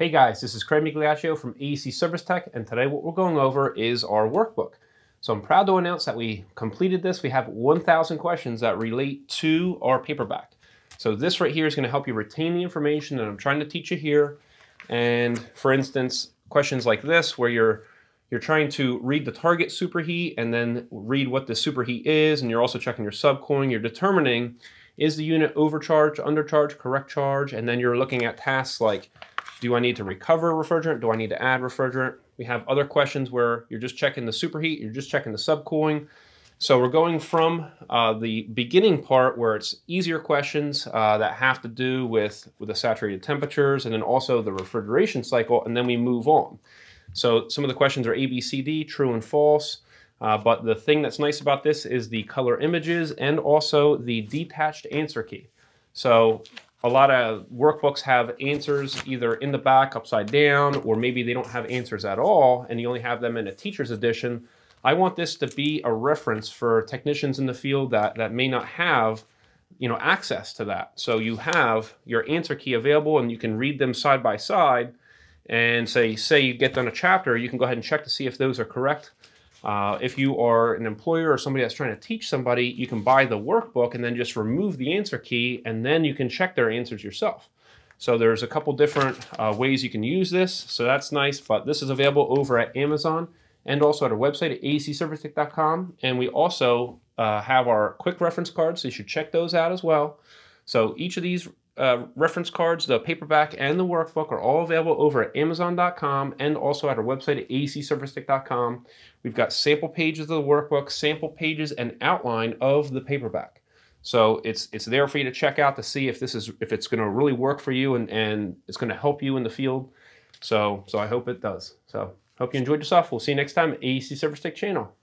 Hey guys, this is Craig Migliaccio from AC Service Tech, and today what we're going over is our workbook. So I'm proud to announce that we completed this. We have 1,000 questions that relate to our paperback. So this right here is going to help you retain the information that I'm trying to teach you here. And for instance, questions like this where you're you're trying to read the target superheat and then read what the superheat is, and you're also checking your subcooling. You're determining is the unit overcharged, undercharged, correct charge, and then you're looking at tasks like do I need to recover refrigerant? Do I need to add refrigerant? We have other questions where you're just checking the superheat, you're just checking the subcooling. So we're going from uh, the beginning part where it's easier questions uh, that have to do with, with the saturated temperatures and then also the refrigeration cycle, and then we move on. So some of the questions are A, B, C, D, true and false. Uh, but the thing that's nice about this is the color images and also the detached answer key. So a lot of workbooks have answers either in the back upside down or maybe they don't have answers at all and you only have them in a teacher's edition. I want this to be a reference for technicians in the field that, that may not have you know, access to that. So you have your answer key available and you can read them side by side and say, say you get done a chapter, you can go ahead and check to see if those are correct uh, if you are an employer or somebody that's trying to teach somebody, you can buy the workbook and then just remove the answer key and then you can check their answers yourself. So there's a couple different uh, ways you can use this. So that's nice, but this is available over at Amazon and also at our website at acservicetech.com. And we also uh, have our quick reference cards, so you should check those out as well. So each of these uh, reference cards, the paperback and the workbook are all available over at Amazon.com and also at our website at acservicetech.com. We've got sample pages of the workbook, sample pages and outline of the paperback. So it's it's there for you to check out to see if this is if it's going to really work for you and, and it's going to help you in the field. So so I hope it does. So hope you enjoyed yourself. We'll see you next time at AC Tech channel.